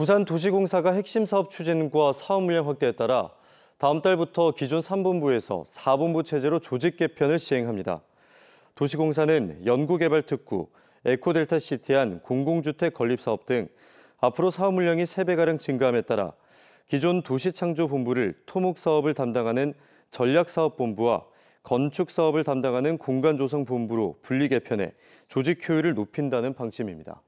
부산도시공사가 핵심 사업 추진과 사업 물량 확대에 따라 다음 달부터 기존 3본부에서 4본부 체제로 조직 개편을 시행합니다. 도시공사는 연구개발특구, 에코델타시티안 공공주택 건립사업 등 앞으로 사업 물량이 3배가량 증가함에 따라 기존 도시창조본부를 토목사업을 담당하는 전략사업본부와 건축사업을 담당하는 공간조성본부로 분리 개편해 조직 효율을 높인다는 방침입니다.